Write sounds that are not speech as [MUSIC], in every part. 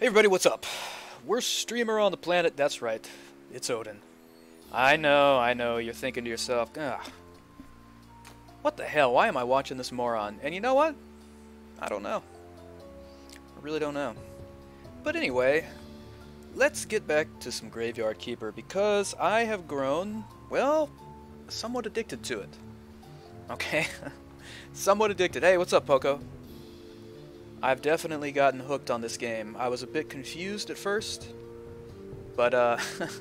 Hey everybody, what's up? Worst streamer on the planet, that's right. It's Odin. I know, I know, you're thinking to yourself, ah, what the hell, why am I watching this moron? And you know what? I don't know. I really don't know. But anyway, let's get back to some Graveyard Keeper because I have grown, well, somewhat addicted to it. Okay? [LAUGHS] somewhat addicted. Hey, what's up, Poco? I've definitely gotten hooked on this game. I was a bit confused at first, but uh, [LAUGHS]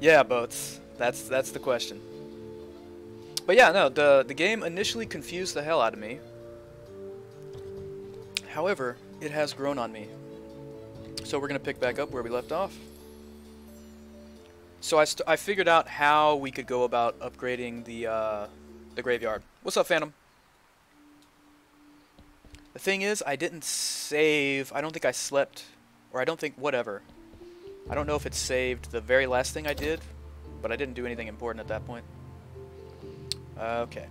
yeah, boats. That's that's the question. But yeah, no, the the game initially confused the hell out of me. However, it has grown on me. So we're gonna pick back up where we left off. So I, I figured out how we could go about upgrading the uh, the graveyard. What's up, Phantom? The thing is, I didn't save. I don't think I slept, or I don't think whatever. I don't know if it saved the very last thing I did, but I didn't do anything important at that point. Okay.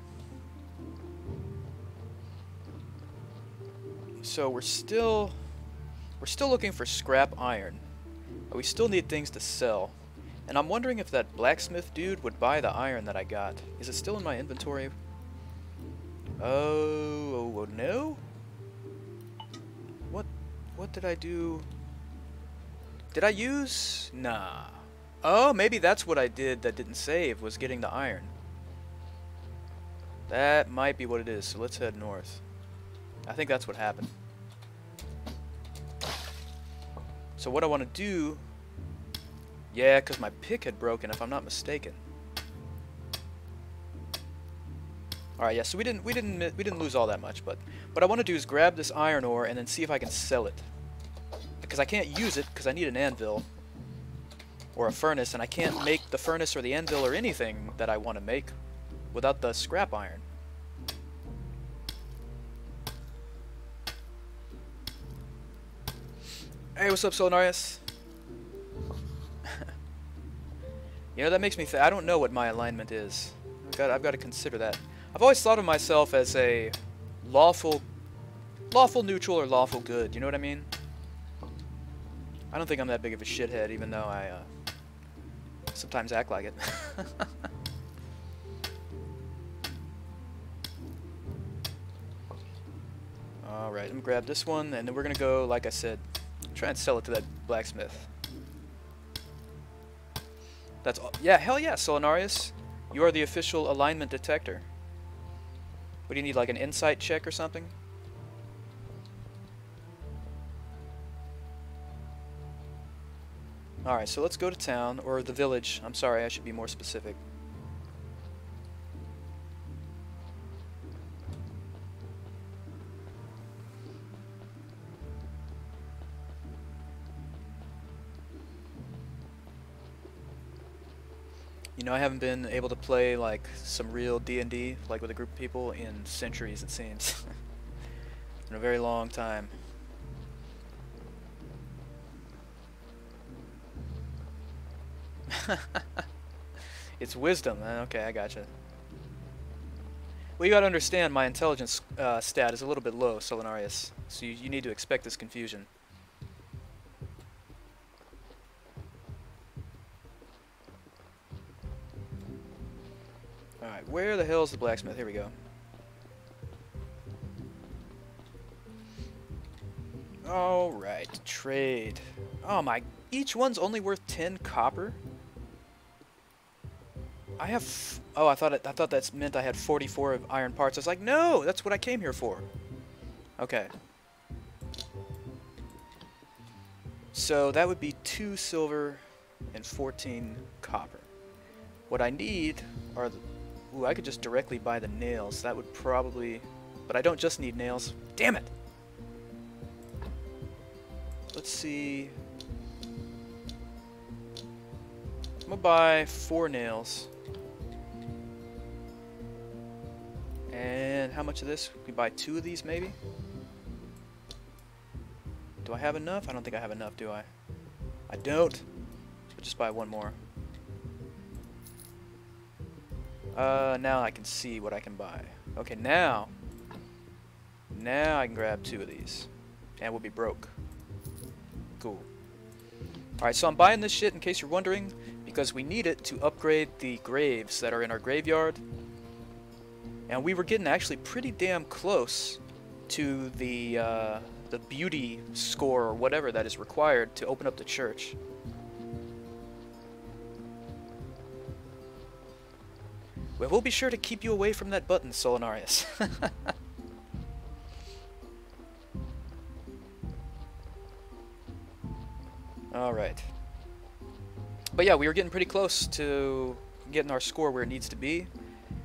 So we're still we're still looking for scrap iron. But we still need things to sell. And I'm wondering if that blacksmith dude would buy the iron that I got. Is it still in my inventory? Oh, oh, oh no? What did I do? Did I use? Nah. Oh, maybe that's what I did that didn't save, was getting the iron. That might be what it is, so let's head north. I think that's what happened. So what I want to do... Yeah, because my pick had broken, if I'm not mistaken. All right, yeah. So we didn't we didn't we didn't lose all that much, but what I want to do is grab this iron ore and then see if I can sell it, because I can't use it because I need an anvil or a furnace, and I can't make the furnace or the anvil or anything that I want to make without the scrap iron. Hey, what's up, Solinarius? [LAUGHS] you know, that makes me think. I don't know what my alignment is. I've got, I've got to consider that. I've always thought of myself as a lawful, lawful neutral or lawful good. You know what I mean? I don't think I'm that big of a shithead, even though I uh, sometimes act like it. [LAUGHS] Alright, let me grab this one, and then we're to go, like I said, try and sell it to that blacksmith. That's all. Yeah, hell yeah, Solinarius. You are the official alignment detector. What do you need, like an insight check or something? Alright, so let's go to town, or the village. I'm sorry, I should be more specific. You know, I haven't been able to play like some real D&D, like with a group of people, in centuries it seems. [LAUGHS] in a very long time. [LAUGHS] it's wisdom. Okay, I gotcha. Well, you gotta understand, my intelligence uh, stat is a little bit low, Solinarius. So you, you need to expect this confusion. Where the hell is the blacksmith? Here we go. Alright, trade. Oh my, each one's only worth 10 copper? I have, oh, I thought it, I thought that meant I had 44 of iron parts. I was like, no, that's what I came here for. Okay. So that would be 2 silver and 14 copper. What I need are the, ooh, I could just directly buy the nails. That would probably, but I don't just need nails. Damn it! Let's see. I'm gonna buy four nails. And how much of this? We buy two of these maybe? Do I have enough? I don't think I have enough, do I? I don't. So just buy one more. Uh, now I can see what I can buy. Okay, now. Now I can grab two of these. And we'll be broke. Cool. Alright, so I'm buying this shit in case you're wondering, because we need it to upgrade the graves that are in our graveyard. And we were getting actually pretty damn close to the, uh, the beauty score or whatever that is required to open up the church. Well, we'll be sure to keep you away from that button, Solinarius. [LAUGHS] Alright. But yeah, we were getting pretty close to getting our score where it needs to be.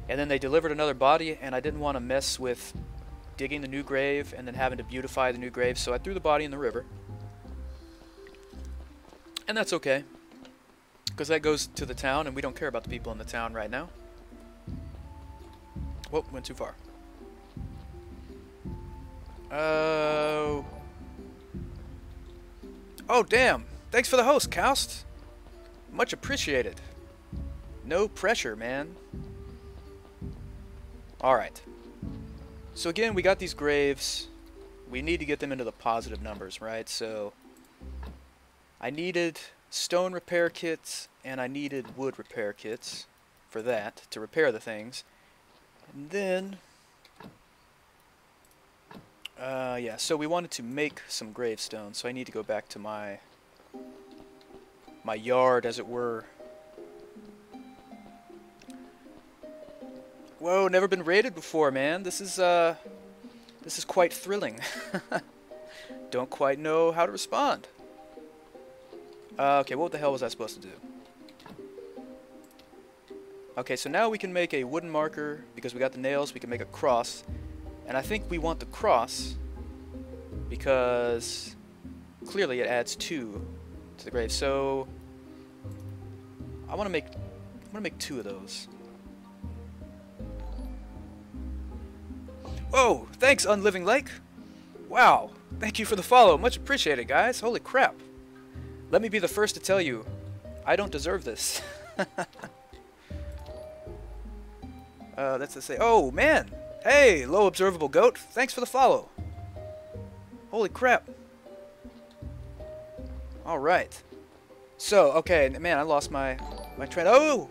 And then they delivered another body, and I didn't want to mess with digging the new grave and then having to beautify the new grave, so I threw the body in the river. And that's okay. Because that goes to the town, and we don't care about the people in the town right now. Whoa, went too far. Oh. Oh, damn. Thanks for the host, Kaust. Much appreciated. No pressure, man. Alright. So again, we got these graves. We need to get them into the positive numbers, right? So I needed stone repair kits and I needed wood repair kits for that, to repair the things. And then, uh, yeah, so we wanted to make some gravestones, so I need to go back to my my yard, as it were. Whoa, never been raided before, man. This is, uh, this is quite thrilling. [LAUGHS] Don't quite know how to respond. Uh, okay, what the hell was I supposed to do? Okay, so now we can make a wooden marker, because we got the nails, we can make a cross. And I think we want the cross, because clearly it adds two to the grave. So I want to make I want to make two of those. Whoa! Thanks, Unliving Lake. Wow! Thank you for the follow. Much appreciated, guys. Holy crap! Let me be the first to tell you, I don't deserve this. [LAUGHS] uh, that's to say. Oh man! Hey, low observable goat. Thanks for the follow. Holy crap! All right. So, okay, man, I lost my my train. Oh,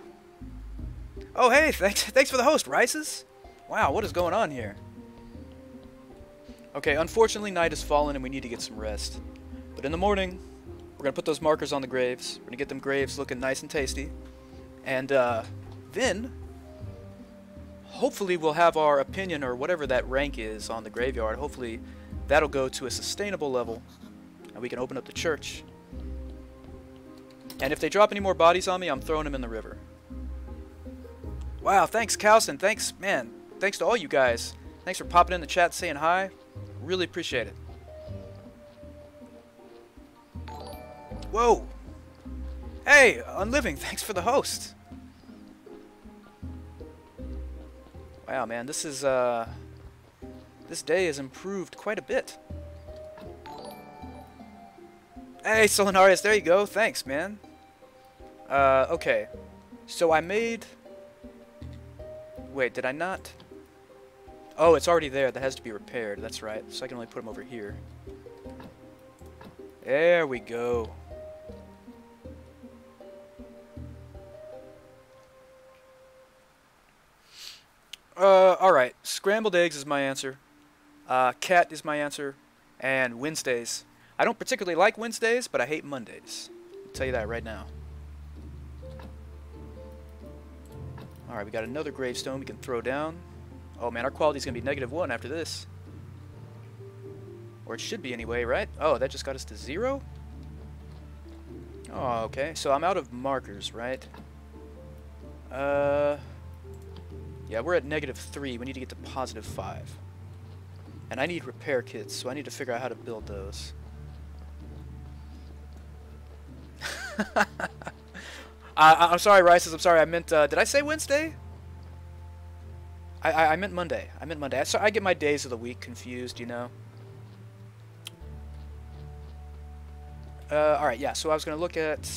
oh, hey, [LAUGHS] thanks, thanks for the host, Rices. Wow, what is going on here? Okay, unfortunately, night has fallen and we need to get some rest. But in the morning, we're gonna put those markers on the graves. We're gonna get them graves looking nice and tasty, and uh, then hopefully we'll have our opinion or whatever that rank is on the graveyard. Hopefully that'll go to a sustainable level, and we can open up the church and if they drop any more bodies on me, I'm throwing them in the river. Wow, thanks, Cowson. Thanks, man. Thanks to all you guys. Thanks for popping in the chat saying hi. Really appreciate it. Whoa. Hey, Unliving, [LAUGHS] thanks for the host. Wow, man, this is, uh... This day has improved quite a bit. Hey, Solinarius, there you go. Thanks, man. Uh, okay. So I made... Wait, did I not... Oh, it's already there. That has to be repaired. That's right. So I can only put them over here. There we go. Uh, alright. Scrambled eggs is my answer. Uh, cat is my answer. And Wednesdays. I don't particularly like Wednesdays, but I hate Mondays. I'll tell you that right now. Alright, we got another gravestone we can throw down. Oh man, our quality's gonna be negative one after this. Or it should be anyway, right? Oh, that just got us to zero? Oh, okay. So I'm out of markers, right? Uh, yeah, we're at negative three. We need to get to positive five. And I need repair kits, so I need to figure out how to build those. [LAUGHS] Uh, I'm sorry, Rices. I'm sorry. I meant. Uh, did I say Wednesday? I, I, I meant Monday. I meant Monday. I, I get my days of the week confused. You know. Uh, all right. Yeah. So I was gonna look at.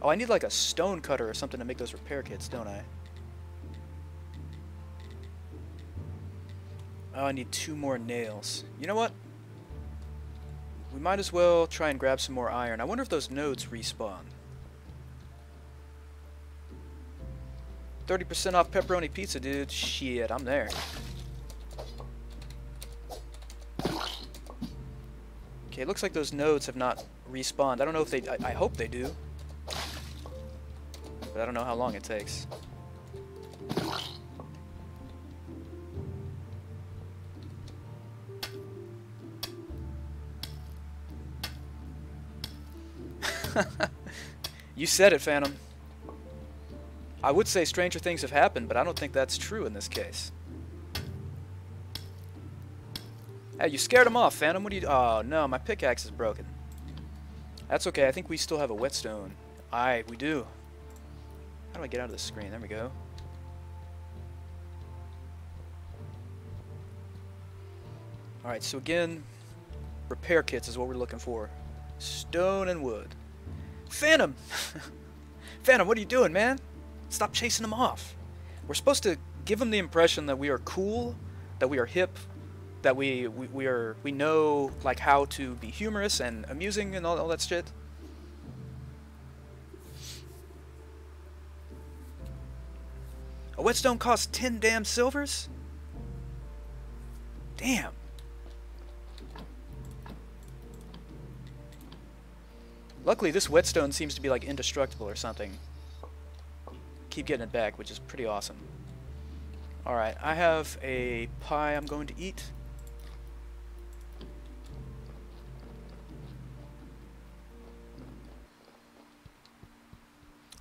Oh, I need like a stone cutter or something to make those repair kits, don't I? Oh, I need two more nails. You know what? we might as well try and grab some more iron. I wonder if those nodes respawn. 30% off pepperoni pizza, dude. Shit, I'm there. Okay, it looks like those nodes have not respawned. I don't know if they... I, I hope they do. But I don't know how long it takes. [LAUGHS] you said it, Phantom. I would say stranger things have happened, but I don't think that's true in this case. Hey, you scared him off, Phantom. What do you... Oh, no, my pickaxe is broken. That's okay. I think we still have a whetstone. Aye, we do. How do I get out of the screen? There we go. Alright, so again, repair kits is what we're looking for. Stone and wood. Phantom! [LAUGHS] Phantom, what are you doing, man? Stop chasing him off. We're supposed to give him the impression that we are cool, that we are hip, that we we, we are we know like how to be humorous and amusing and all, all that shit. A whetstone costs 10 damn silvers? Damn. Luckily, this whetstone seems to be like indestructible or something. Keep getting it back, which is pretty awesome. Alright, I have a pie I'm going to eat.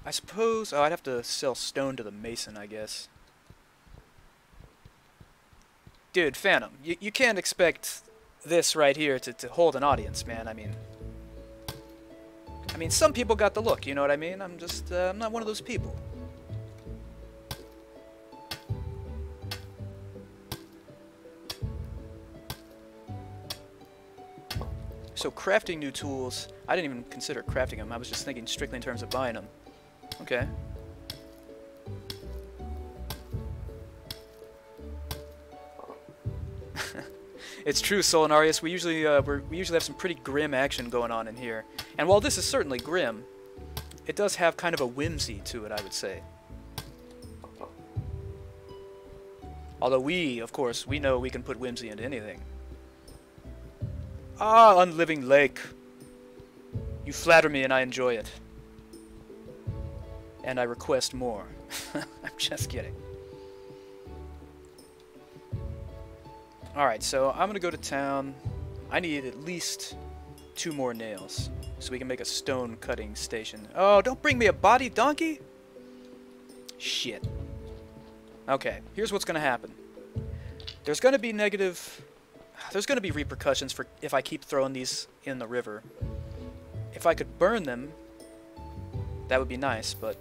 I suppose... Oh, I'd have to sell stone to the mason, I guess. Dude, Phantom, you, you can't expect this right here to, to hold an audience, man. I mean... I mean, some people got the look, you know what I mean? I'm just, uh, I'm not one of those people. So crafting new tools, I didn't even consider crafting them. I was just thinking strictly in terms of buying them. Okay. [LAUGHS] it's true, Solinarius. We usually uh, we usually have some pretty grim action going on in here. And while this is certainly grim, it does have kind of a whimsy to it, I would say. Although we, of course, we know we can put whimsy into anything. Ah, unliving lake. You flatter me and I enjoy it. And I request more. [LAUGHS] I'm just kidding. Alright, so I'm gonna go to town. I need at least two more nails so we can make a stone cutting station. Oh, don't bring me a body donkey! Shit. Okay, here's what's gonna happen. There's gonna be negative... There's gonna be repercussions for if I keep throwing these in the river. If I could burn them, that would be nice, but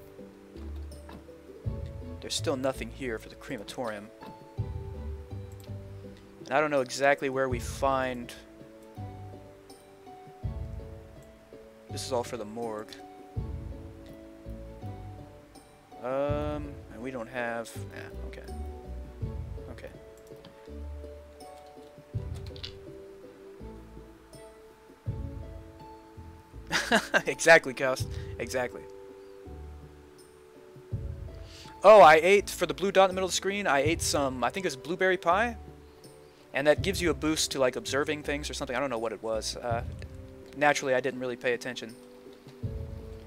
there's still nothing here for the crematorium. And I don't know exactly where we find... This is all for the morgue. Um, and we don't have... Okay. Okay. [LAUGHS] exactly, Kaus. Exactly. Oh, I ate, for the blue dot in the middle of the screen, I ate some, I think it's blueberry pie. And that gives you a boost to like observing things or something. I don't know what it was. Uh, naturally, I didn't really pay attention.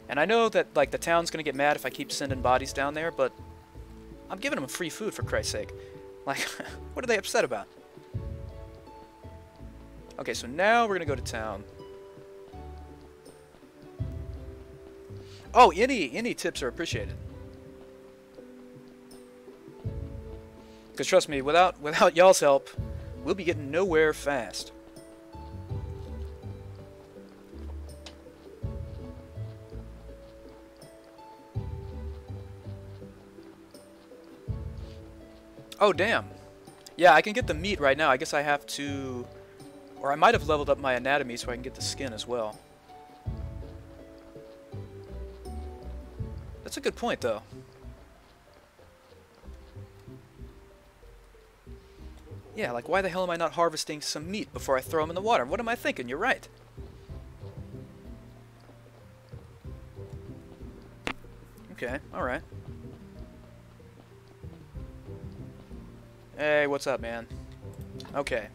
And I know that like the town's gonna get mad if I keep sending bodies down there, but I'm giving them free food for Christ's sake. [LAUGHS] Like, [LAUGHS] what are they upset about? Okay, so now we're gonna go to town. Oh, any any tips are appreciated. Because trust me, without without y'all's help, we'll be getting nowhere fast. Oh, damn. Yeah, I can get the meat right now. I guess I have to... Or I might have leveled up my anatomy so I can get the skin as well. That's a good point, though. Yeah, like why the hell am I not harvesting some meat before I throw them in the water? What am I thinking? You're right. Okay, alright. Hey, what's up, man? Okay.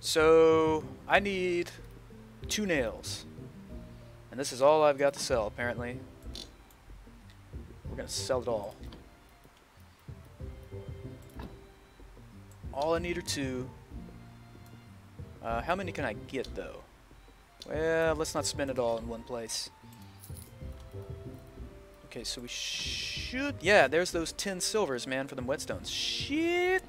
So, I need two nails. And this is all I've got to sell, apparently. We're gonna sell it all. All I need are two. Uh, how many can I get, though? Well, let's not spend it all in one place. Okay, so we should... Yeah, there's those 10 silvers, man, for the whetstones. Shit!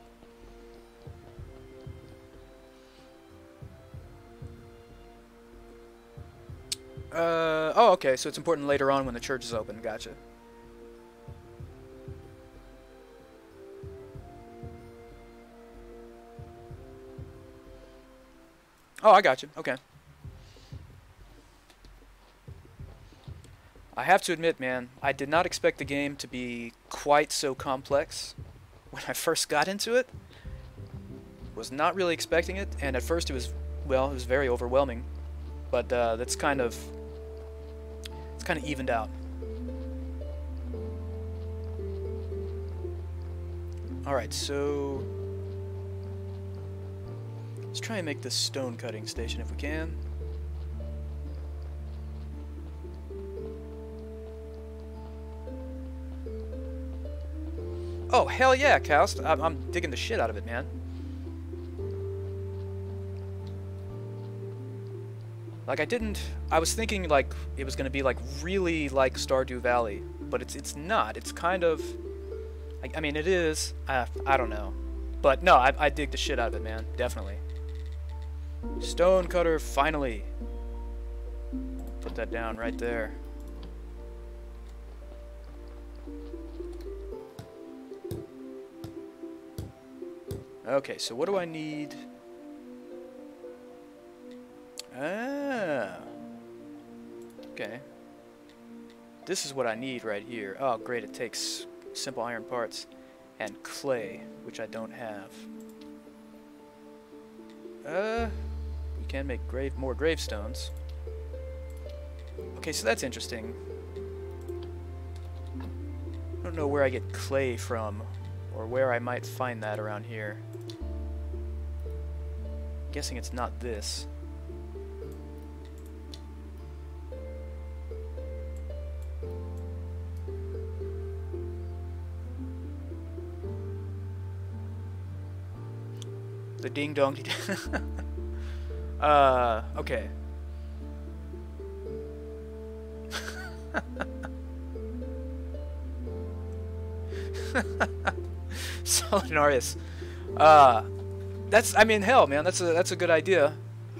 Uh, oh, okay, so it's important later on when the church is open. Gotcha. Oh, I got you. Okay. I have to admit, man, I did not expect the game to be quite so complex when I first got into it. Was not really expecting it, and at first it was, well, it was very overwhelming. But uh, that's kind of, it's kind of evened out. Alright, so Let's try and make this stone cutting station if we can. Oh, hell yeah, Cast. I'm, I'm digging the shit out of it, man. Like, I didn't... I was thinking, like, it was going to be, like, really like Stardew Valley. But it's it's not. It's kind of... I, I mean, it is. Uh, I don't know. But, no, I, I dig the shit out of it, man. Definitely. Stonecutter, finally. Put that down right there. Okay, so what do I need? Ah. Okay. This is what I need right here. Oh, great, it takes simple iron parts and clay, which I don't have. Uh, you can make grave more gravestones. Okay, so that's interesting. I don't know where I get clay from, or where I might find that around here. Guessing it's not this. The ding dong. [LAUGHS] Uh, okay. [LAUGHS] Solinarius. Uh, that's, I mean, hell, man, that's a, that's a good idea.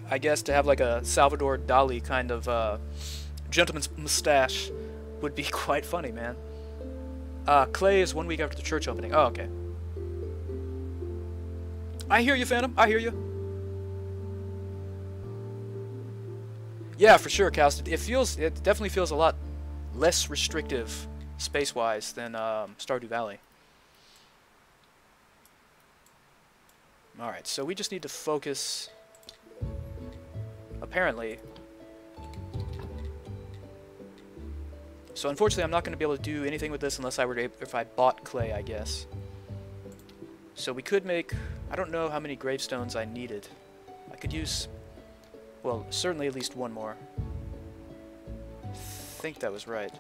I guess to have like a Salvador Dali kind of, uh, gentleman's mustache would be [LAUGHS] quite funny, man. Uh, Clay is one week after the church opening. Oh, okay. I hear you, Phantom. I hear you. Yeah, for sure, Cast. It feels, it definitely feels a lot less restrictive space-wise than um, Stardew Valley. Alright, so we just need to focus, apparently. So unfortunately I'm not going to be able to do anything with this unless I were to, if I bought clay, I guess. So we could make, I don't know how many gravestones I needed. I could use well, certainly at least one more. I think that was right.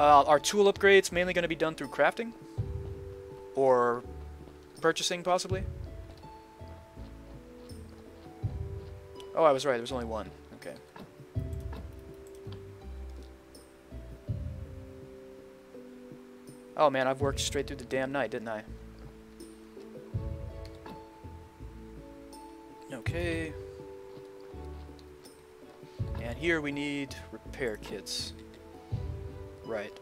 Uh, are tool upgrades mainly going to be done through crafting? Or purchasing, possibly? Oh, I was right. There was only one. Okay. Oh man, I've worked straight through the damn night, didn't I? Okay. And here we need repair kits. Right.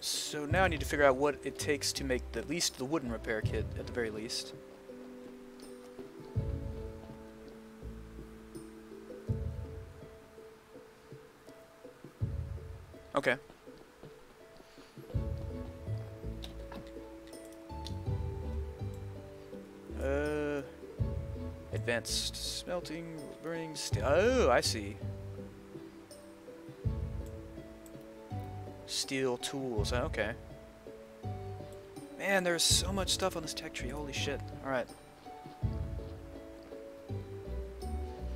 So now I need to figure out what it takes to make the, at least the wooden repair kit, at the very least. Okay. Uh, advanced smelting, burning steel. Oh, I see. Steel tools. Okay. Man, there's so much stuff on this tech tree. Holy shit. Alright.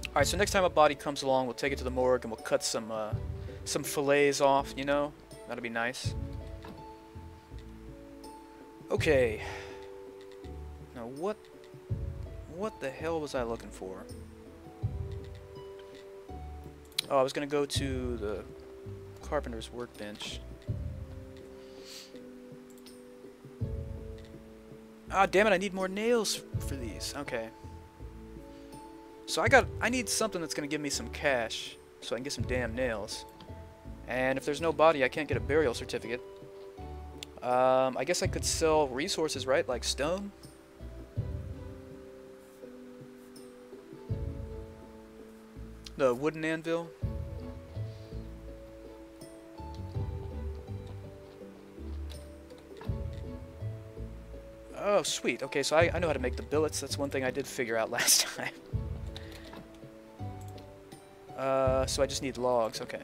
Alright, so next time a body comes along, we'll take it to the morgue and we'll cut some, uh, some fillets off, you know? That'll be nice. Okay. Now what... What the hell was I looking for? Oh, I was gonna go to the carpenter's workbench. Ah, damn it, I need more nails for these. Okay. So I got, I need something that's gonna give me some cash so I can get some damn nails. And if there's no body, I can't get a burial certificate. Um, I guess I could sell resources, right? Like stone? The wooden anvil? Oh, sweet. Okay, so I, I know how to make the billets. That's one thing I did figure out [LAUGHS] last time. Uh, so I just need logs. Okay.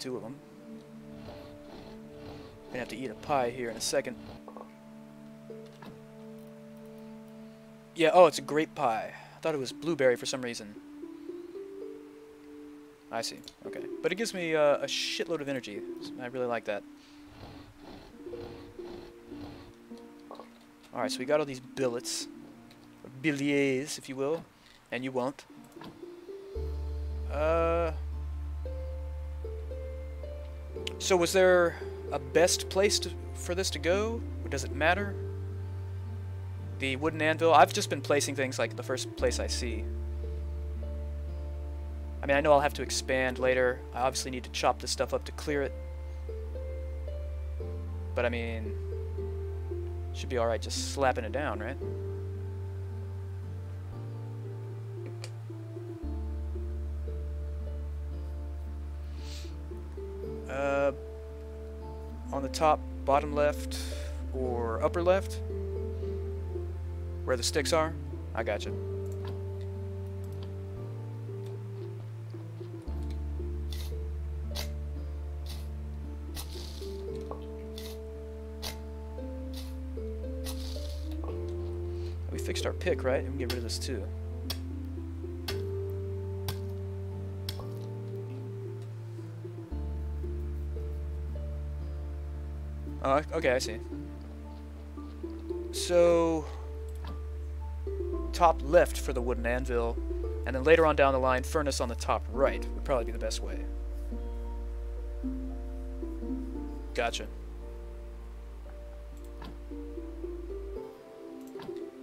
Two of them. Gonna have to eat a pie here in a second. Yeah, oh, it's a grape pie. I thought it was blueberry for some reason. I see, okay. But it gives me uh, a shitload of energy. I really like that. Alright, so we got all these billets billets, if you will, and you won't. Uh, so was there a best place to, for this to go? Does it matter? The wooden anvil? I've just been placing things like the first place I see. I mean, I know I'll have to expand later. I obviously need to chop this stuff up to clear it. But I mean, should be alright just slapping it down, right? Top, bottom left, or upper left? Where the sticks are? I got you. We fixed our pick, right? And we get rid of this too. Oh, okay, I see. So, top left for the wooden anvil, and then later on down the line, furnace on the top right would probably be the best way. Gotcha.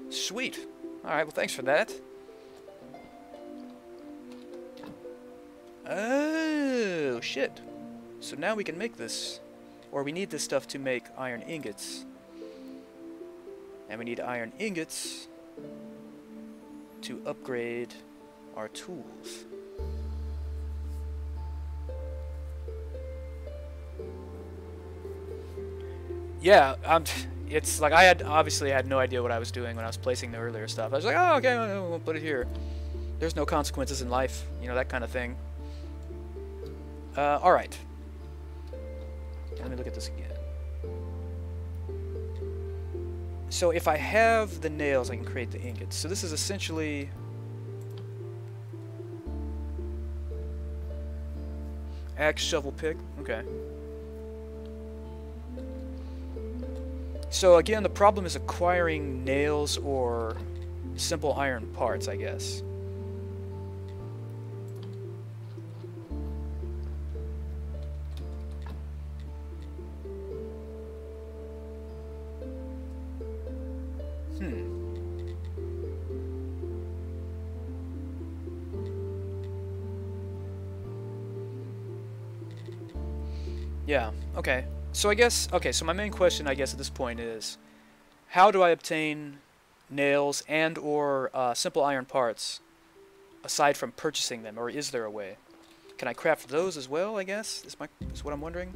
Sweet. Alright, well thanks for that. Oh, shit. So now we can make this. Or we need this stuff to make iron ingots. And we need iron ingots to upgrade our tools. Yeah, um, it's like I had obviously had no idea what I was doing when I was placing the earlier stuff. I was like, oh, okay, we'll put it here. There's no consequences in life, you know, that kind of thing. Uh, alright. Let me look at this again. So if I have the nails, I can create the ingots. So this is essentially... Axe, shovel, pick. Okay. So again, the problem is acquiring nails or simple iron parts, I guess. Okay. So I guess, okay, so my main question, I guess, at this point is, how do I obtain nails and or uh, simple iron parts aside from purchasing them, or is there a way? Can I craft those as well, I guess, is, my, is what I'm wondering?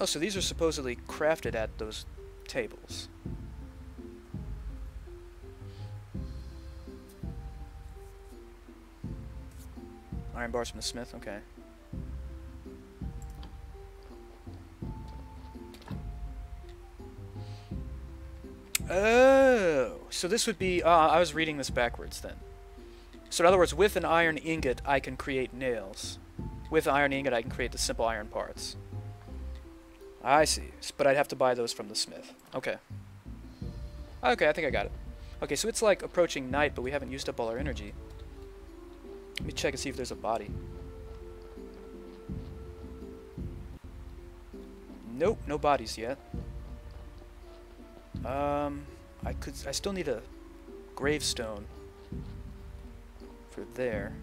Oh, so these are supposedly crafted at those tables. Iron bars from the smith, okay. Oh, so this would be, uh, I was reading this backwards then. So in other words, with an iron ingot, I can create nails. With iron ingot, I can create the simple iron parts. I see, but I'd have to buy those from the smith. Okay. Okay, I think I got it. Okay, so it's like approaching night, but we haven't used up all our energy. Let me check and see if there's a body. Nope, no bodies yet. Um, I could. I still need a gravestone for there.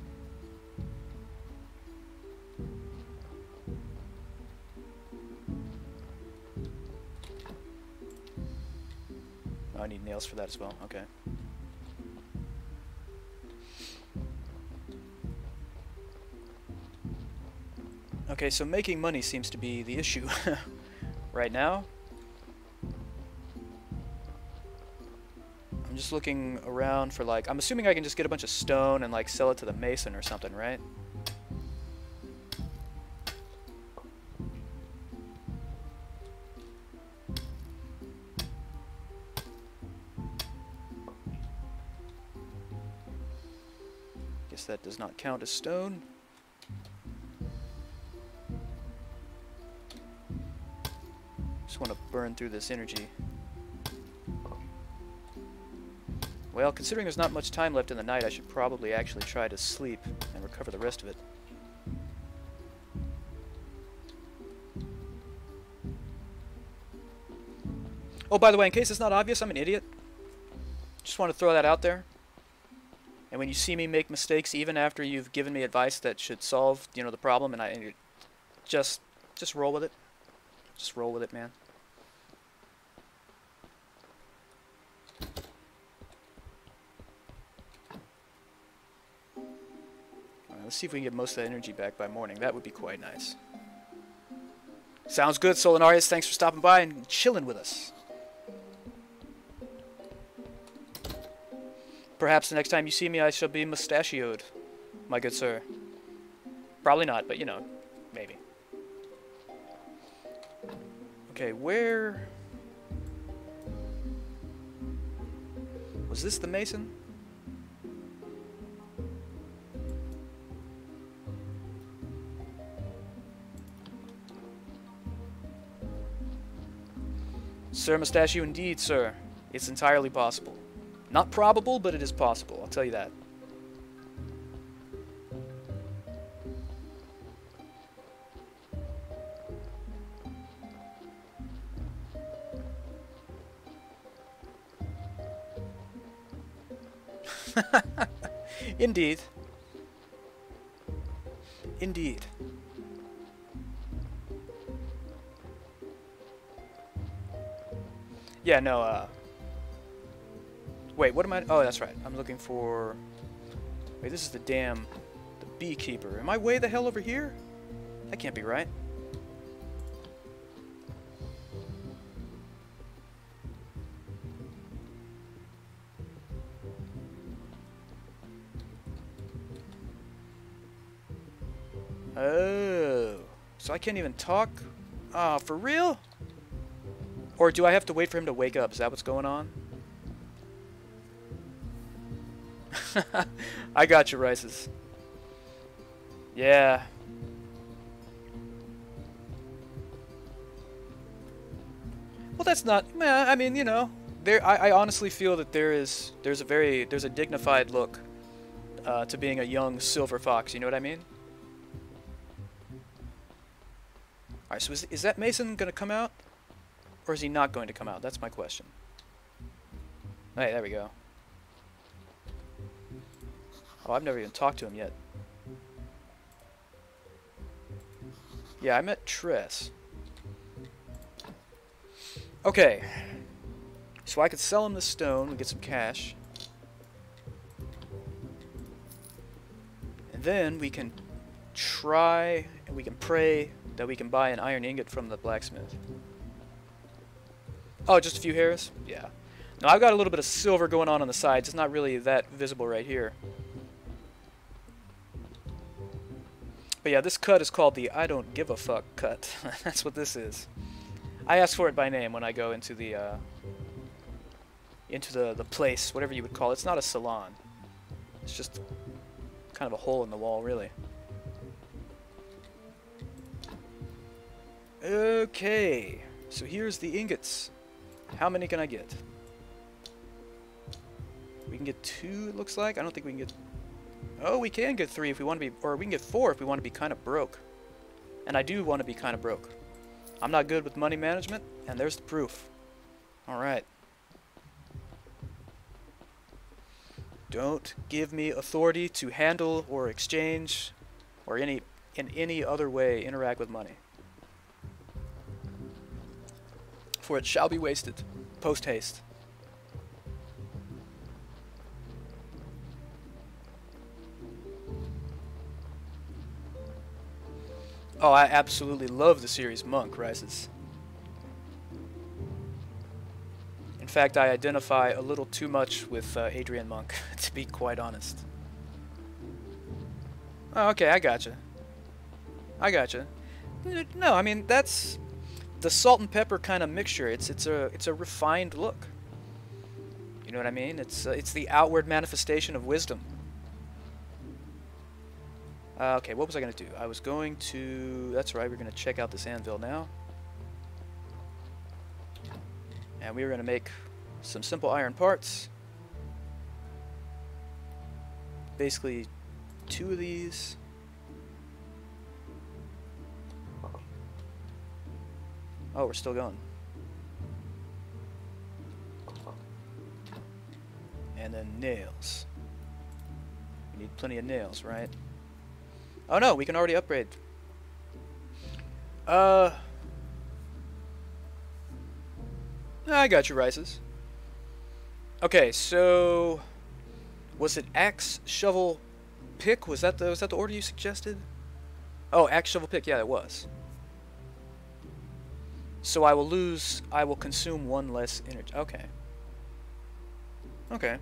I need nails for that as well. Okay. Okay, so making money seems to be the issue [LAUGHS] right now. I'm just looking around for like, I'm assuming I can just get a bunch of stone and like sell it to the mason or something, right? Guess that does not count as stone. Burn through this energy. Well, considering there's not much time left in the night, I should probably actually try to sleep and recover the rest of it. Oh, by the way, in case it's not obvious, I'm an idiot. Just want to throw that out there. And when you see me make mistakes, even after you've given me advice that should solve, you know, the problem, and I just, just roll with it. Just roll with it, man. Let's see if we can get most of that energy back by morning. That would be quite nice. Sounds good, Solinarius. Thanks for stopping by and chilling with us. Perhaps the next time you see me, I shall be mustachioed, my good sir. Probably not, but you know, maybe. Okay, where... Was this the mason? Sir Mustachio, indeed, sir. It's entirely possible. Not probable, but it is possible, I'll tell you that. [LAUGHS] Indeed. Indeed. Yeah, no, uh... Wait, what am I... Oh, that's right. I'm looking for... Wait, this is the damn... The beekeeper. Am I way the hell over here? That can't be right. Oh. So I can't even talk? Ah, oh, for real? Or do I have to wait for him to wake up? Is that what's going on? [LAUGHS] I got you, Rices. Yeah. Well, that's not. I mean, you know, there. I, I honestly feel that there is. There's a very. There's a dignified look uh, to being a young silver fox. You know what I mean? All right. So is is that Mason gonna come out? Or is he not going to come out? That's my question. Hey, there we go. Oh, I've never even talked to him yet. Yeah, I met Tress. Okay. So I could sell him the stone and get some cash. And then we can try and we can pray that we can buy an iron ingot from the blacksmith. Oh, just a few hairs? Yeah. Now I've got a little bit of silver going on on the sides. It's not really that visible right here. But yeah, this cut is called the I don't give a fuck cut. [LAUGHS] That's what this is. I ask for it by name when I go into the uh, into the the place, whatever you would call it. It's not a salon. It's just kind of a hole in the wall, really. Okay, so here's the ingots. How many can I get? We can get two, it looks like. I don't think we can get... Oh, we can get three if we want to be... Or we can get four if we want to be kind of broke. And I do want to be kind of broke. I'm not good with money management, and there's the proof. Alright. Don't give me authority to handle or exchange or any in any other way interact with money. For it shall be wasted, post haste. Oh, I absolutely love the series Monk Rises. In fact, I identify a little too much with uh, Adrian Monk, [LAUGHS] to be quite honest. Oh, okay, I gotcha. I gotcha. No, I mean that's the salt and pepper kind of mixture. It's it's a it's a refined look. You know what I mean? It's uh, it's the outward manifestation of wisdom. Uh, okay, what was I going to do? I was going to... That's right, we're going to check out this anvil now. And we are going to make some simple iron parts. Basically, two of these. Oh, we're still going. And then nails. We need plenty of nails, right? Oh no, we can already upgrade. Uh... I got your rices. Okay, so... Was it axe, shovel, pick? Was that the was that the order you suggested? Oh, axe, shovel, pick. Yeah, it was. So I will lose. I will consume one less energy. Okay. Okay.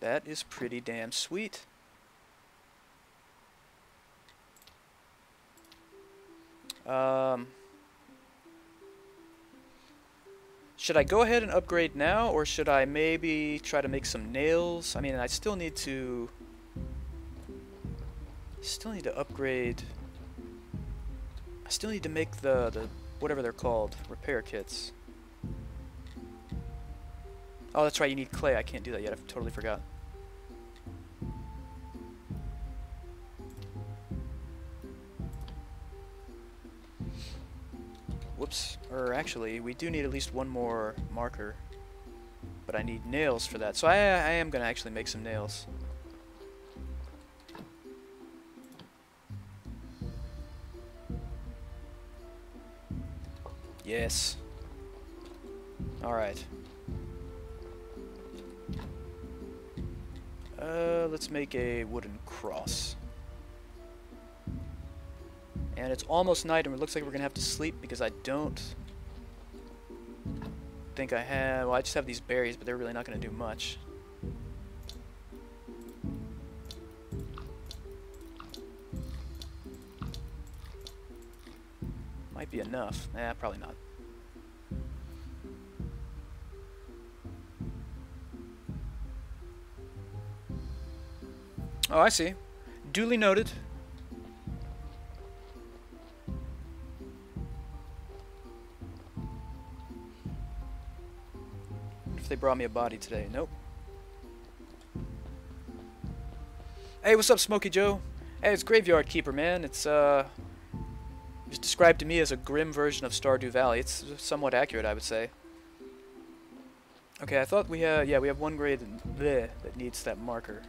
That is pretty damn sweet. Um, should I go ahead and upgrade now, or should I maybe try to make some nails? I mean, I still need to... Still need to upgrade... I still need to make the, the whatever they're called, repair kits. Oh, that's right, you need clay. I can't do that yet. I totally forgot. Whoops. Or actually, we do need at least one more marker. But I need nails for that. So I, I am going to actually make some nails. Yes. Alright. Uh, let's make a wooden cross. And it's almost night and it looks like we're going to have to sleep because I don't think I have... Well, I just have these berries, but they're really not going to do much. Be enough. Nah, probably not. Oh, I see. Duly noted. If they brought me a body today. Nope. Hey, what's up, Smokey Joe? Hey, it's Graveyard Keeper, man. It's, uh... It's described to me as a grim version of Stardew Valley. It's somewhat accurate, I would say. Okay, I thought we had, yeah, we have one grade there that needs that marker.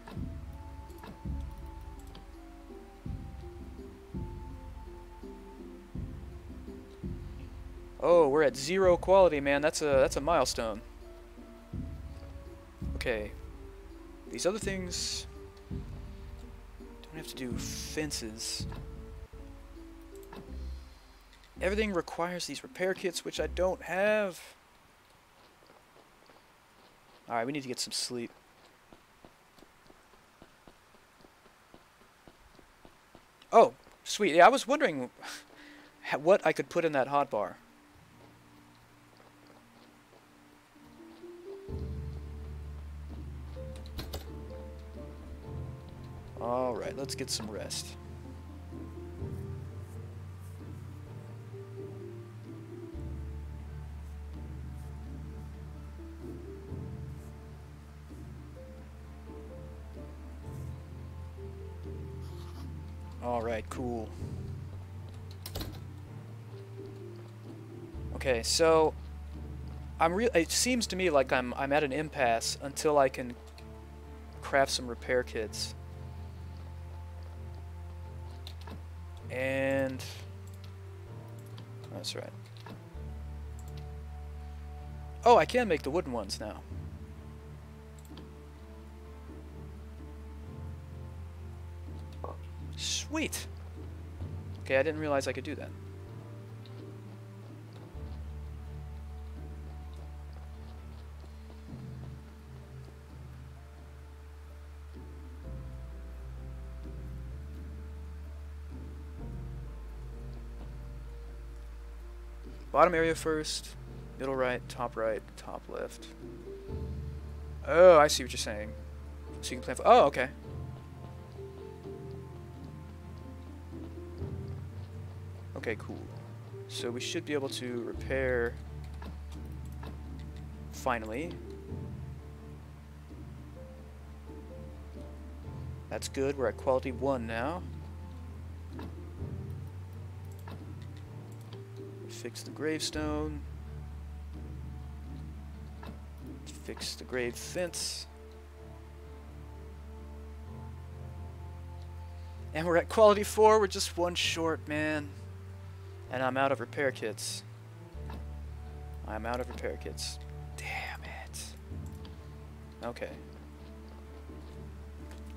Oh, we're at zero quality, man. That's a that's a milestone. Okay. These other things don't have to do fences. Everything requires these repair kits, which I don't have. Alright, we need to get some sleep. Oh, sweet. Yeah, I was wondering [LAUGHS] what I could put in that hotbar. Alright, let's get some rest. Alright, cool. Okay, so I'm real it seems to me like I'm I'm at an impasse until I can craft some repair kits. And oh, that's right. Oh, I can make the wooden ones now. Sweet. Okay, I didn't realize I could do that. Bottom area first, middle right, top right, top left. Oh, I see what you're saying. So you can plan for- oh, okay. Okay, cool. So we should be able to repair finally. That's good, we're at quality 1 now. Fix the gravestone. Fix the grave fence. And we're at quality 4, we're just one short, man. And I'm out of repair kits. I'm out of repair kits. Damn it. Okay.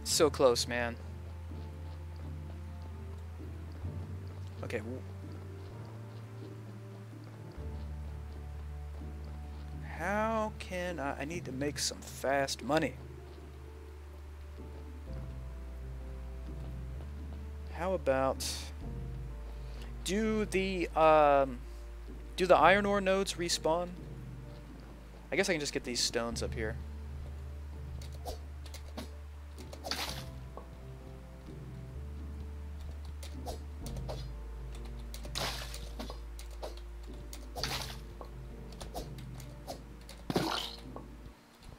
So close, man. Okay, How can I... I need to make some fast money. How about... Do the, um... Do the iron ore nodes respawn? I guess I can just get these stones up here.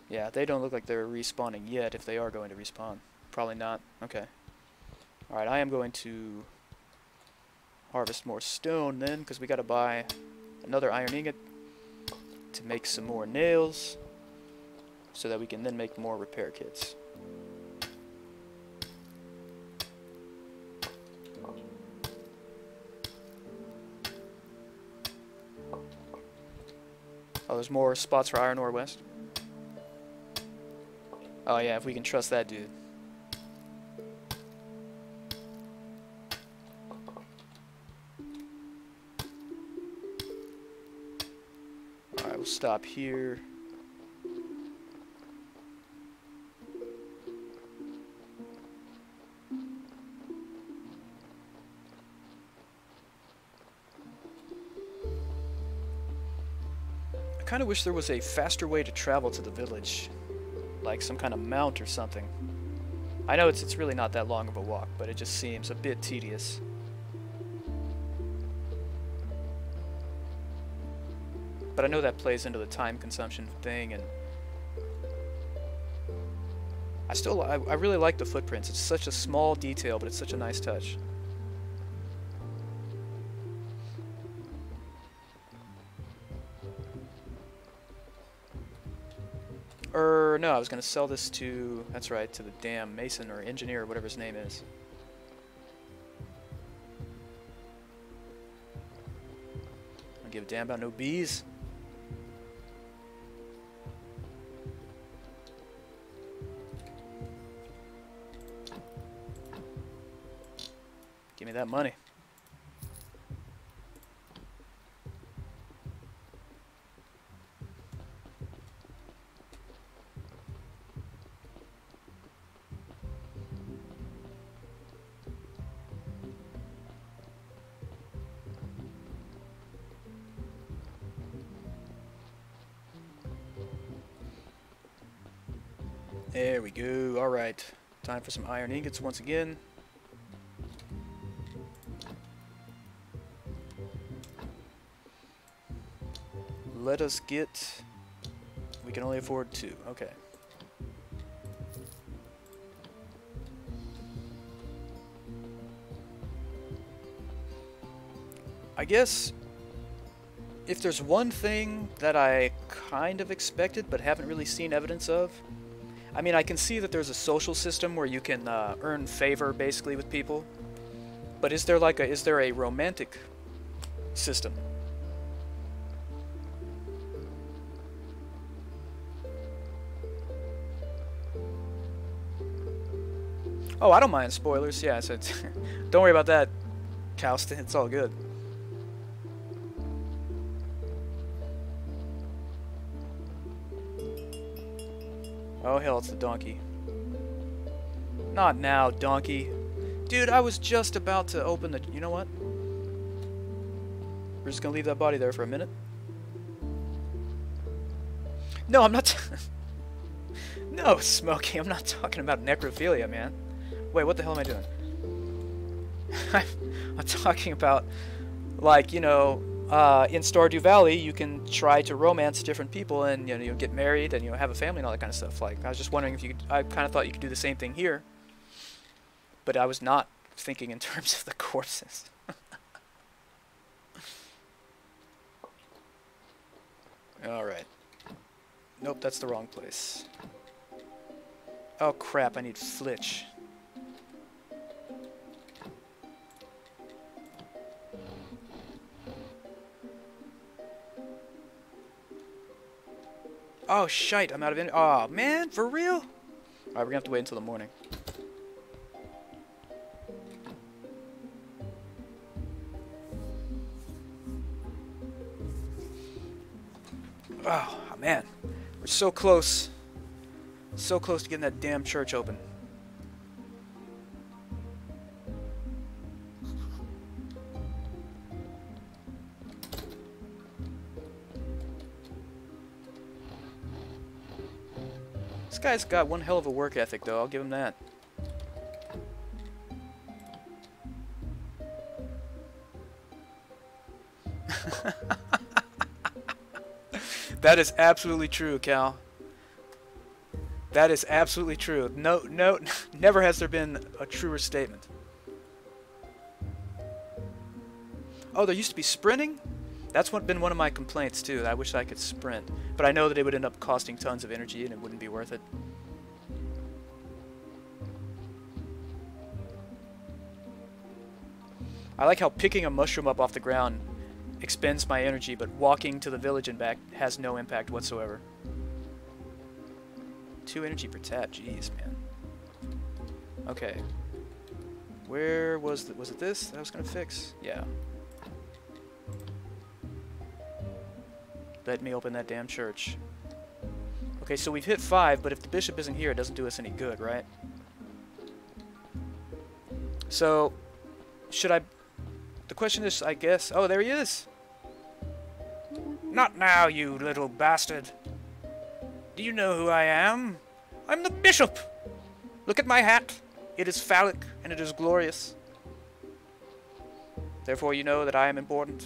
Yeah, they don't look like they're respawning yet if they are going to respawn. Probably not. Okay. Alright, I am going to harvest more stone then, because we got to buy another iron ingot to make some more nails, so that we can then make more repair kits. Oh, there's more spots for iron ore west. Oh yeah, if we can trust that dude. Stop here. I kind of wish there was a faster way to travel to the village like some kind of mount or something. I know it's, it's really not that long of a walk, but it just seems a bit tedious. But I know that plays into the time consumption thing, and I still, I, I really like the footprints. It's such a small detail, but it's such a nice touch. Or, no, I was going to sell this to, that's right, to the damn mason or engineer or whatever his name is. Give a damn about no bees. That money. There we go. Alright. Time for some iron ingots once again. Us get... We can only afford two. Okay. I guess if there's one thing that I kind of expected but haven't really seen evidence of, I mean, I can see that there's a social system where you can uh, earn favor basically with people, but is there like a is there a romantic system? Oh, I don't mind spoilers. Yeah, so [LAUGHS] don't worry about that, Kaustin. It's all good. Oh hell, it's the donkey. Not now, donkey. Dude, I was just about to open the... You know what? We're just gonna leave that body there for a minute. No, I'm not... [LAUGHS] no, Smokey, I'm not talking about necrophilia, man. Wait, what the hell am I doing? [LAUGHS] I'm talking about, like, you know, uh, in Stardew Valley, you can try to romance different people and you know you get married and you know have a family and all that kind of stuff. Like I was just wondering if you, could, I kind of thought you could do the same thing here, but I was not thinking in [LAUGHS] terms of the corpses. [LAUGHS] all right. Nope, that's the wrong place. Oh crap! I need flitch. Oh, shite, I'm out of in- Oh, man, for real? Alright, we're gonna have to wait until the morning. Oh, man. We're so close. So close to getting that damn church open. This guy's got one hell of a work ethic, though. I'll give him that. [LAUGHS] that is absolutely true, Cal. That is absolutely true. No, no, [LAUGHS] never has there been a truer statement. Oh, there used to be sprinting? That's what, been one of my complaints too. I wish I could sprint, but I know that it would end up costing tons of energy and it wouldn't be worth it. I like how picking a mushroom up off the ground expends my energy, but walking to the village and back has no impact whatsoever. Two energy per tap, jeez, man. Okay. Where was the, was it this that I was gonna fix? Yeah. Let me open that damn church. Okay, so we've hit five, but if the bishop isn't here, it doesn't do us any good, right? So, should I... The question is, I guess... Oh, there he is! Not now, you little bastard. Do you know who I am? I'm the bishop! Look at my hat. It is phallic, and it is glorious. Therefore you know that I am important.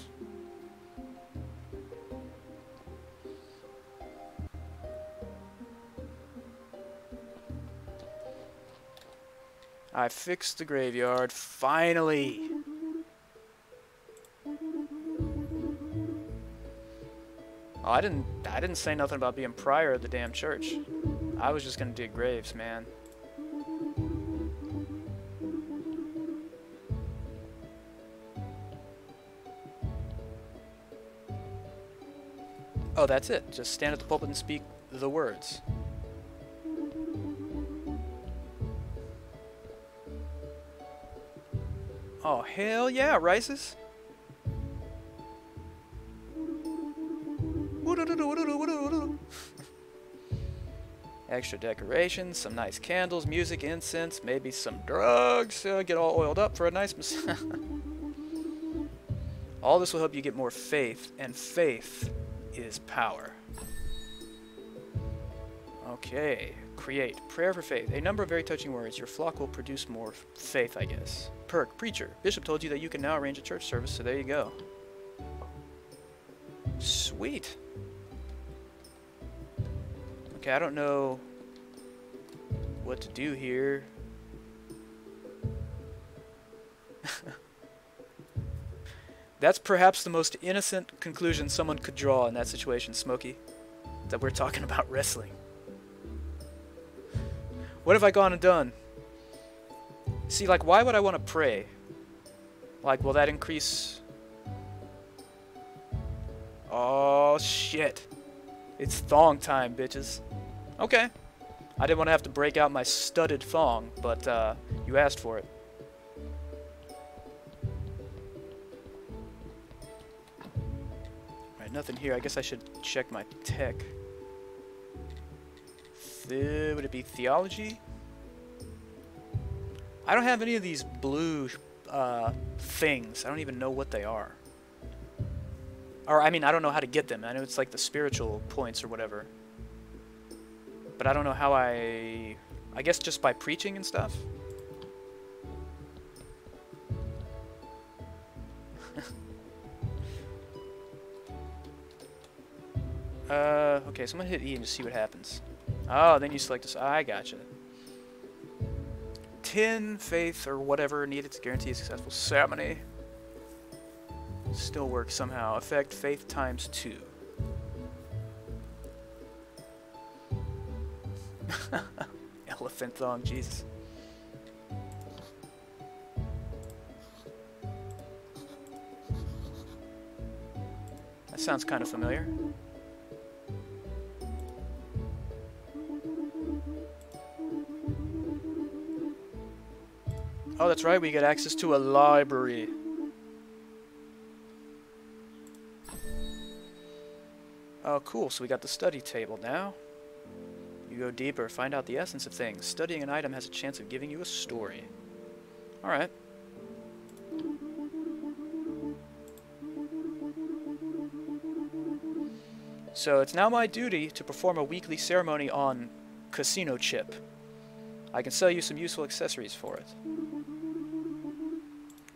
I fixed the graveyard, finally! Oh, I didn't. I didn't say nothing about being prior of the damn church. I was just gonna dig graves, man. Oh, that's it. Just stand at the pulpit and speak the words. Oh, hell yeah, Rices. [LAUGHS] Extra decorations, some nice candles, music, incense, maybe some drugs. Uh, get all oiled up for a nice [LAUGHS] all this will help you get more faith, and faith is power. Okay, create. Prayer for faith. A number of very touching words. Your flock will produce more faith, I guess. Perk. Preacher. Bishop told you that you can now arrange a church service, so there you go. Sweet. Okay, I don't know what to do here. [LAUGHS] That's perhaps the most innocent conclusion someone could draw in that situation, Smokey. That we're talking about wrestling. What have I gone and done? See, like, why would I want to pray? Like, will that increase... Oh, shit. It's thong time, bitches. Okay. I didn't want to have to break out my studded thong, but uh, you asked for it. Right, nothing here. I guess I should check my tech. The would it be theology? I don't have any of these blue uh, things. I don't even know what they are. Or, I mean, I don't know how to get them. I know it's like the spiritual points or whatever. But I don't know how I... I guess just by preaching and stuff? [LAUGHS] uh, okay, so I'm gonna hit E and just see what happens. Oh, then you select this. I gotcha. 10 faith or whatever needed to guarantee a successful ceremony. Still works somehow. Effect faith times 2. [LAUGHS] Elephant thong, Jesus. That sounds kind of familiar. Oh, that's right, we get access to a library. Oh, cool, so we got the study table now. You go deeper, find out the essence of things. Studying an item has a chance of giving you a story. Alright. So it's now my duty to perform a weekly ceremony on Casino Chip. I can sell you some useful accessories for it.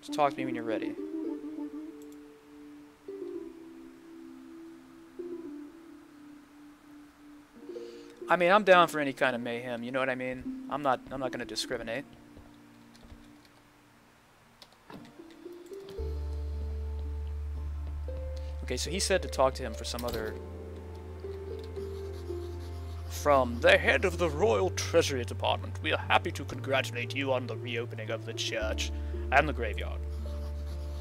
Just talk to me when you're ready. I mean, I'm down for any kind of mayhem, you know what I mean? I'm not I'm not going to discriminate. Okay, so he said to talk to him for some other from the head of the Royal Treasury Department, we are happy to congratulate you on the reopening of the church and the graveyard.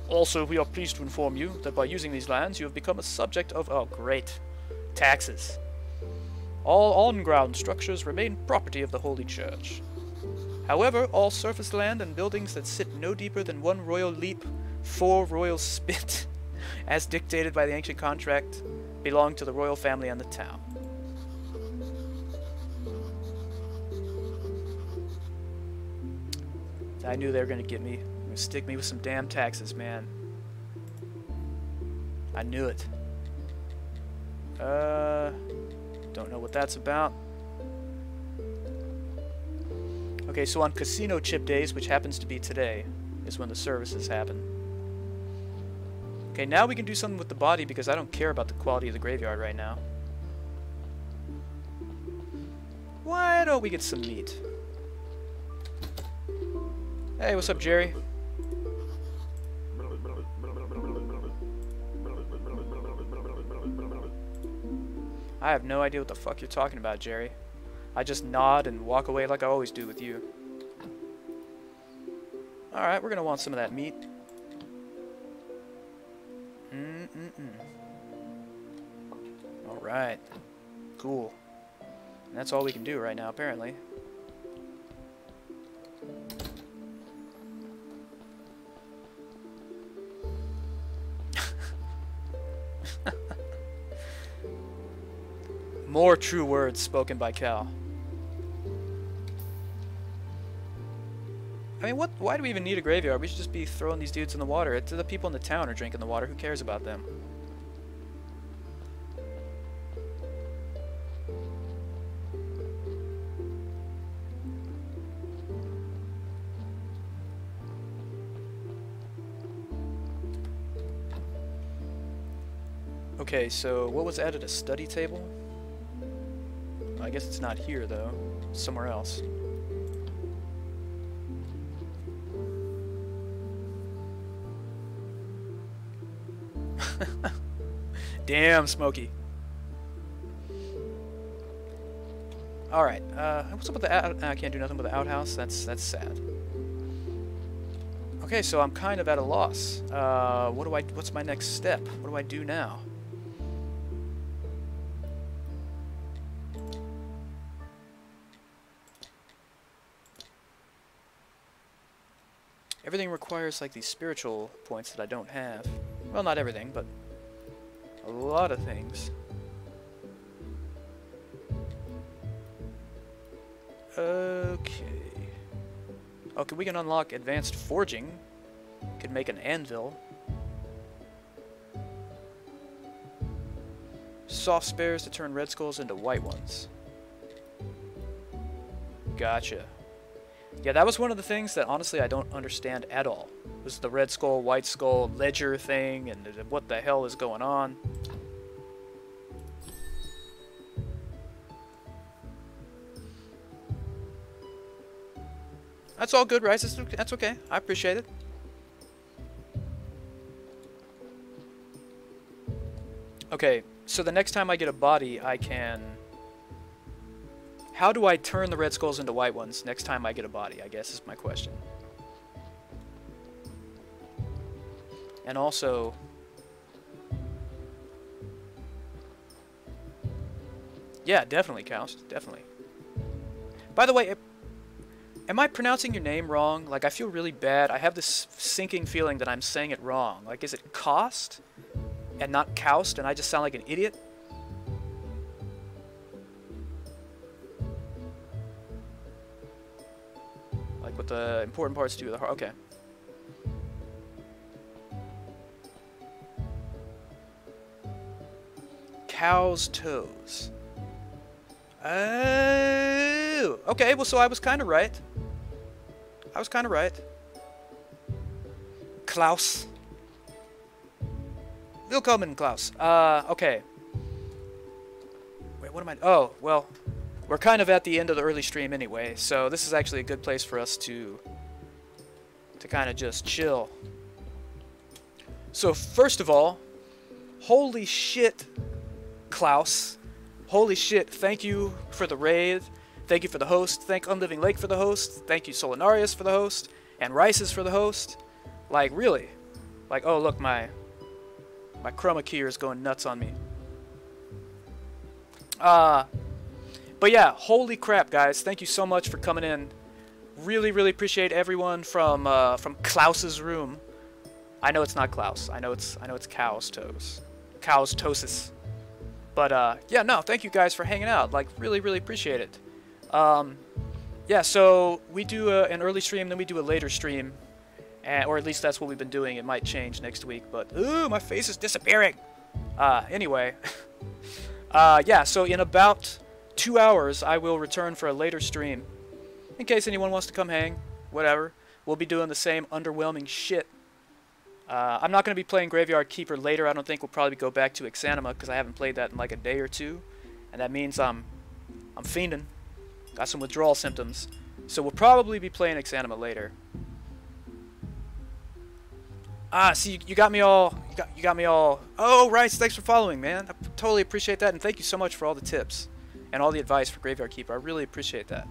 Also, we are pleased to inform you that by using these lands, you have become a subject of, our great, taxes. All on-ground structures remain property of the Holy Church. However, all surface land and buildings that sit no deeper than one royal leap, four royal spit, [LAUGHS] as dictated by the ancient contract, belong to the royal family and the town. I knew they were going to get me stick me with some damn taxes, man. I knew it. Uh, don't know what that's about. Okay, so on casino chip days, which happens to be today, is when the services happen. Okay, now we can do something with the body because I don't care about the quality of the graveyard right now. Why don't we get some meat? Hey, what's up, Jerry? I have no idea what the fuck you're talking about, Jerry. I just nod and walk away like I always do with you. Alright, we're gonna want some of that meat. Mm-mm-mm. Alright. Cool. And that's all we can do right now, apparently. [LAUGHS] More true words spoken by Cal. I mean, what? Why do we even need a graveyard? We should just be throwing these dudes in the water. It's the people in the town are drinking the water. Who cares about them? Okay, so what was added? A study table? I guess it's not here, though. somewhere else. [LAUGHS] Damn, Smokey. Alright, uh, what's up with the I can't do nothing with the outhouse? That's, that's sad. Okay, so I'm kind of at a loss. Uh, what do I, what's my next step? What do I do now? Requires like these spiritual points that I don't have. Well, not everything, but a lot of things. Okay. Oh, okay, we can unlock advanced forging. Could make an anvil. Soft spares to turn red skulls into white ones. Gotcha. Yeah, that was one of the things that honestly I don't understand at all. Was the red skull, white skull, ledger thing, and what the hell is going on? That's all good, Rice. That's okay. I appreciate it. Okay, so the next time I get a body, I can how do I turn the red skulls into white ones next time I get a body, I guess is my question. And also... Yeah, definitely, Kaus. Definitely. By the way, am I pronouncing your name wrong? Like, I feel really bad. I have this sinking feeling that I'm saying it wrong. Like, is it cost and not Kaust, and I just sound like an idiot? Like what the important parts do the heart. Okay. Cow's toes. Oh, okay. Well, so I was kind of right. I was kind of right. Klaus. Willkommen, Klaus. Uh, okay. Wait, what am I? Oh, well, we're kind of at the end of the early stream anyway, so this is actually a good place for us to to kind of just chill. So first of all, holy shit, Klaus. Holy shit, thank you for the raid. Thank you for the host. Thank Unliving Lake for the host. Thank you Solinarius for the host. And Rices for the host. Like, really. Like, oh, look, my my chroma key is going nuts on me. Uh, but yeah, holy crap, guys! Thank you so much for coming in. Really, really appreciate everyone from uh, from Klaus's room. I know it's not Klaus. I know it's I know it's Cow's toes, Cow's tosis. But uh, yeah, no, thank you guys for hanging out. Like, really, really appreciate it. Um, yeah, so we do a, an early stream, then we do a later stream, and, or at least that's what we've been doing. It might change next week, but ooh, my face is disappearing. Uh, anyway, [LAUGHS] uh, yeah, so in about two hours, I will return for a later stream. In case anyone wants to come hang, whatever. We'll be doing the same underwhelming shit. Uh, I'm not going to be playing Graveyard Keeper later. I don't think we'll probably go back to Exanima because I haven't played that in like a day or two. And that means I'm, I'm fiending. Got some withdrawal symptoms. So we'll probably be playing Exanima later. Ah, see, you, you got me all. You got you got me all. Oh, Rice, thanks for following, man. I totally appreciate that, and thank you so much for all the tips and all the advice for Graveyard Keeper. I really appreciate that.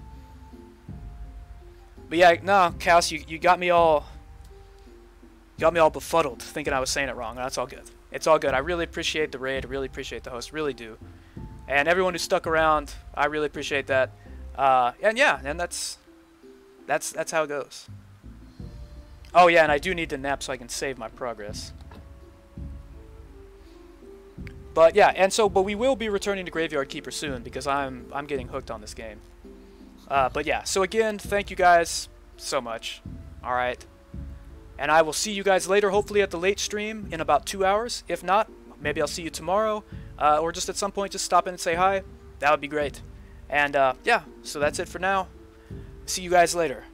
But yeah, no, Cass, you you got me all. Got me all befuddled, thinking I was saying it wrong. That's all good. It's all good. I really appreciate the raid. I really appreciate the host. Really do. And everyone who stuck around, I really appreciate that. Uh, and yeah, and that's that's that's how it goes. Oh yeah, and I do need to nap so I can save my progress. But yeah, and so but we will be returning to Graveyard Keeper soon because I'm I'm getting hooked on this game. Uh, but yeah, so again, thank you guys so much. All right, and I will see you guys later, hopefully at the late stream in about two hours. If not, maybe I'll see you tomorrow, uh, or just at some point just stop in and say hi. That would be great. And uh, yeah, so that's it for now. See you guys later.